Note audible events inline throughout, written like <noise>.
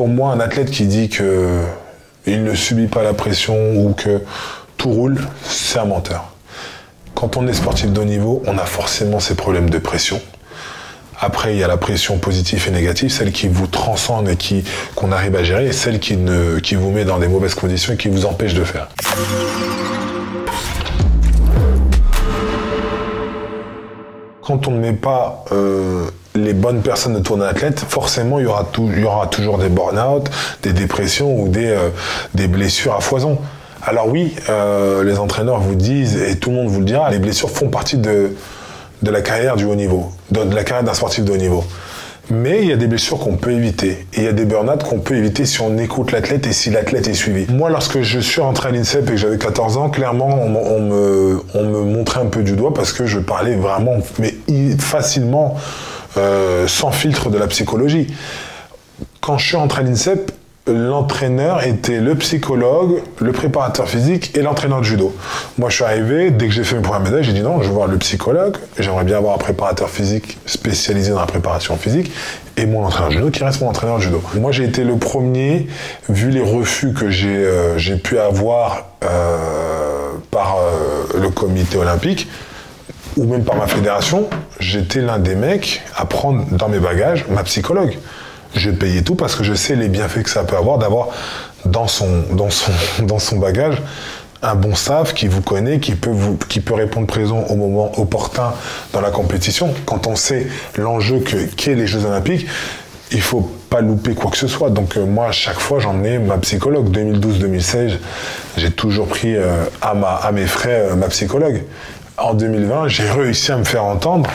Pour moi, un athlète qui dit que il ne subit pas la pression ou que tout roule, c'est un menteur. Quand on est sportif de haut niveau, on a forcément ces problèmes de pression. Après, il y a la pression positive et négative, celle qui vous transcende et qui qu'on arrive à gérer, et celle qui, ne, qui vous met dans des mauvaises conditions et qui vous empêche de faire. Quand on ne met pas euh, les bonnes personnes autour d'un athlète, forcément, il y aura, toujours des burn-out, des dépressions ou des, euh, blessures à foison. Alors oui, euh, les entraîneurs vous disent, et tout le monde vous le dira, les blessures font partie de, de la carrière du haut niveau, de, de la carrière d'un sportif de haut niveau. Mais il y a des blessures qu'on peut éviter. Et il y a des burn-out qu'on peut éviter si on écoute l'athlète et si l'athlète est suivi. Moi, lorsque je suis rentré à l'INSEP et que j'avais 14 ans, clairement, on, me montrait un peu du doigt parce que je parlais vraiment, mais facilement, euh, sans filtre de la psychologie. Quand je suis rentré à l'INSEP, l'entraîneur était le psychologue, le préparateur physique et l'entraîneur de judo. Moi, je suis arrivé, dès que j'ai fait mes premières médailles, j'ai dit non, je veux voir le psychologue, j'aimerais bien avoir un préparateur physique spécialisé dans la préparation physique et mon entraîneur de judo qui reste mon entraîneur de judo. Moi, j'ai été le premier, vu les refus que j'ai euh, pu avoir euh, par euh, le comité olympique, ou même par ma fédération, j'étais l'un des mecs à prendre dans mes bagages ma psychologue je payais tout parce que je sais les bienfaits que ça peut avoir d'avoir dans son, dans, son, <laughs> dans son bagage un bon staff qui vous connaît, qui peut, vous, qui peut répondre présent au moment opportun dans la compétition. Quand on sait l'enjeu qu'est les Jeux Olympiques, il faut pas louper quoi que ce soit. Donc euh, moi, à chaque fois, j'emmenais ma psychologue. 2012-2016, j'ai toujours pris euh, à, ma, à mes frais euh, ma psychologue en 2020, j'ai réussi à me faire entendre.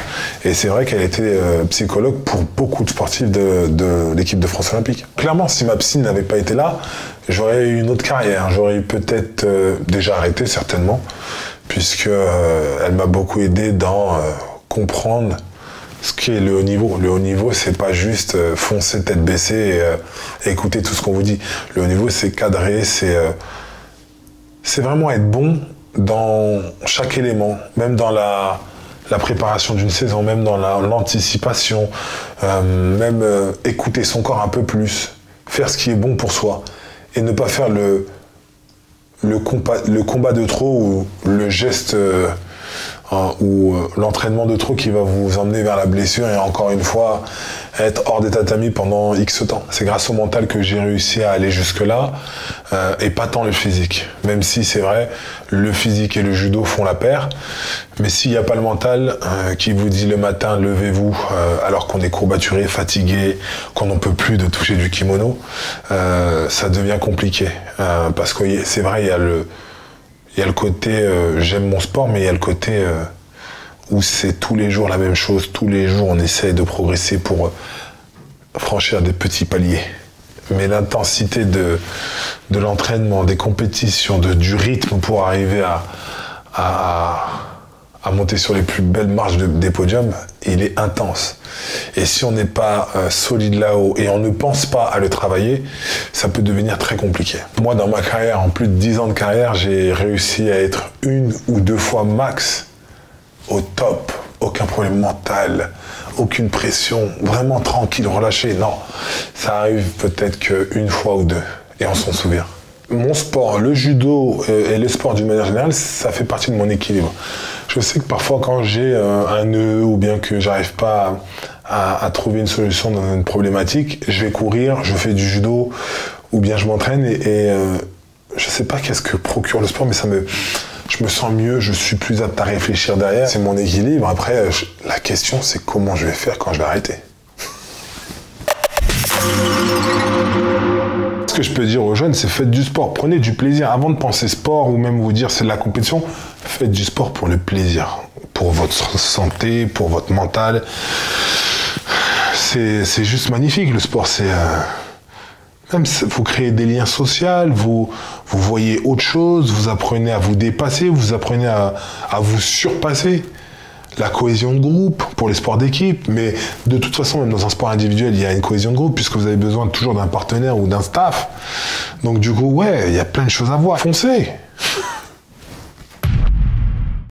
Et c'est vrai qu'elle était euh, psychologue pour beaucoup de sportifs de, l'équipe de France Olympique. Clairement, si ma psy n'avait pas été là, j'aurais eu une autre carrière. J'aurais peut-être euh, déjà arrêté, certainement, puisque euh, elle m'a beaucoup aidé dans comprendre ce qu'est le haut niveau. Le haut niveau, c'est pas juste foncer tête baissée et écouter tout ce qu'on vous dit. Le haut niveau, c'est cadrer, c'est c'est vraiment être bon dans chaque élément, même dans la, préparation d'une saison, même dans l'anticipation, euh, même euh, écouter son corps un peu plus, faire ce qui est bon pour soi et ne pas faire le, le, combat, de trop ou le geste euh, ou l'entraînement de trop qui va vous emmener vers la blessure et encore une fois être hors des tatamis pendant X temps. C'est grâce au mental que j'ai réussi à aller jusque-là euh, et pas tant le physique. Même si c'est vrai, le physique et le judo font la paire. Mais s'il n'y a pas le mental euh, qui vous dit le matin, levez-vous euh, alors qu'on est courbaturé, fatigué, qu'on n'en peut plus de toucher du kimono, ça devient compliqué. parce que c'est vrai, il y a le, il y a le côté j'aime mon sport, mais il y a le côté où c'est tous les jours la même chose, tous les jours on essaye de progresser pour franchir des petits paliers. Mais l'intensité de, de l'entraînement, des compétitions, de, du rythme pour arriver à, à, à monter sur les plus belles marches des podiums, il est intense. Et si on n'est pas euh, solide là-haut et on ne pense pas à le travailler, ça peut devenir très compliqué. Moi, dans ma carrière, en plus de 10 ans de carrière, j'ai réussi à être une ou deux fois max au top, aucun problème mental, aucune pression, vraiment tranquille, relâché. Non, ça arrive peut-être qu'une fois ou deux, et on s'en souvient. Mon sport, le judo euh, et le sport d'une manière générale, ça fait partie de mon équilibre. Je sais que parfois quand j'ai euh, un nœud ou bien que j'arrive pas à, trouver une solution dans une problématique, je vais courir, je fais du judo ou bien je m'entraîne et, euh, je sais pas qu'est-ce que procure le sport, mais ça me je me sens mieux, je suis plus apte à réfléchir derrière. C'est mon équilibre. Après, la question, c'est comment je vais faire quand je vais arrêter. Que je peux dire aux jeunes, c'est faites du sport. Prenez du plaisir. Avant de penser sport ou même vous dire c'est de la compétition, faites du sport pour le plaisir. Pour votre santé, pour votre mental. C'est juste magnifique le sport. C'est. Euh, même vous créez des liens sociaux, vous, vous voyez autre chose, vous apprenez à vous dépasser, vous apprenez à, à vous surpasser. La cohésion de groupe pour les sports d'équipe, mais de toute façon, même dans un sport individuel, il y a une cohésion de groupe puisque vous avez besoin toujours d'un partenaire ou d'un staff. Donc du coup, ouais, il y a plein de choses à voir. Foncez